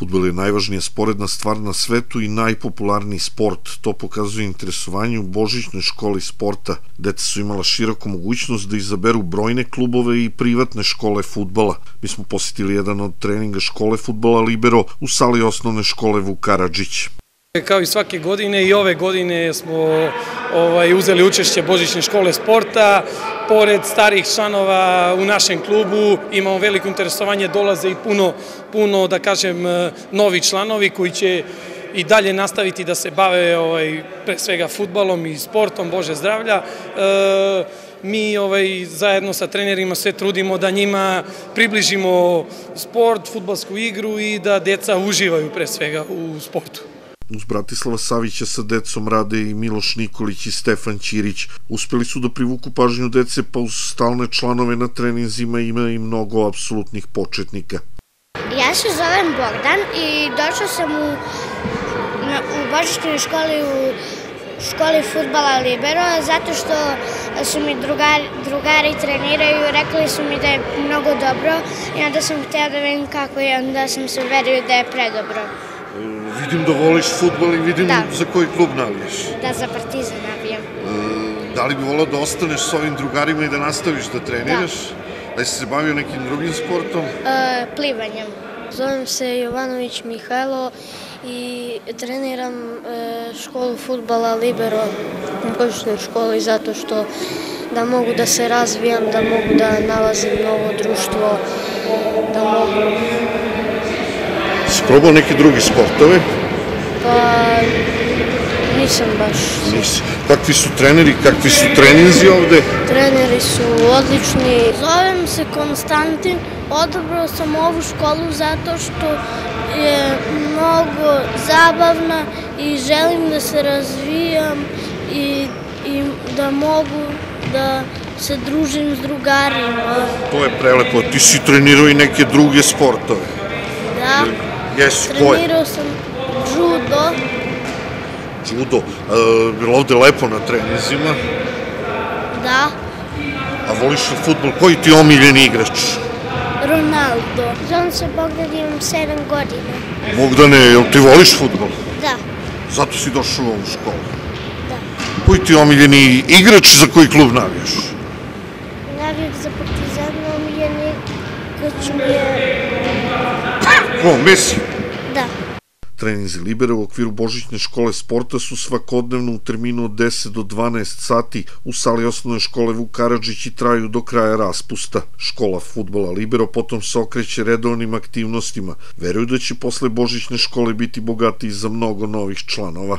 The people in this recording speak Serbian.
Futbol je najvažnija sporedna stvar na svetu i najpopularniji sport. To pokazuje interesovanje u Božićnoj školi sporta. Deca su imala široku mogućnost da izaberu brojne klubove i privatne škole futbala. Mi smo posjetili jedan od treninga škole futbala Libero u sali osnovne škole Vukarađić. Kao i svake godine i ove godine smo ovaj, uzeli učešće Božićne škole sporta. Pored starih članova u našem klubu imamo veliko interesovanje, dolaze i puno, puno da kažem, novi članovi koji će i dalje nastaviti da se bave ovaj, pre svega futbalom i sportom, Bože zdravlja. E, mi ovaj, zajedno sa trenerima sve trudimo da njima približimo sport, futbalsku igru i da deca uživaju pre svega u sportu. Uz Bratislava Savića sa decom rade i Miloš Nikolić i Stefan Ćirić. Uspeli su da privuku pažnju dece pa uz stalne članove na treninzima ima i mnogo apsolutnih početnika. Ja se zovem Bogdan i došao sam u, u Božičkoj školi u školi futbala Libero zato što su mi drugari, drugari treniraju rekli su mi da je mnogo dobro i onda sam htela da vidim kako je, onda sam se uverio da je predobro. Vidim da voliš futbol i vidim da. za koji klub navijaš. Da, za Partizan navijam. E, da li bi volao da ostaneš s ovim drugarima i da nastaviš da treniraš? Da. Da si se bavio nekim drugim sportom? E, plivanjem. Zovem se Jovanović Mihajlo i treniram e, školu futbala Libero u početnoj školi zato što da mogu da se razvijam, da mogu da nalazim novo društvo, da mogu probao neke druge sportove? Pa, nisam baš. Nisi. Kakvi su treneri, kakvi su treninzi ovde? Treneri su odlični. Zovem se Konstantin, odabrao sam ovu školu zato što je mnogo zabavna i želim da se razvijam i, i da mogu da se družim s drugarima. To je prelepo. Ti si trenirao i neke druge sportove. Da. Jesi, koje? Trenirao sam judo. Judo. E, bilo ovde lepo na treninzima? Da. A voliš li futbol? Koji ti omiljeni igrač? Ronaldo. Zovem se Bogdan, imam 7 godina. Bogdane, jel ti voliš futbol? Da. Zato si došao u ovu školu. Da. Koji ti omiljeni igrač za koji klub navijaš? Navijak za Partizan, omiljeni igrač mi je... Ko, Messi? Da. Treninzi Libera u okviru Božićne škole sporta su svakodnevno u terminu od 10 do 12 sati u sali osnovne škole Vuk Karadžić i traju do kraja raspusta. Škola futbola Libero potom se okreće redovnim aktivnostima. Veruju da će posle Božićne škole biti bogatiji za mnogo novih članova.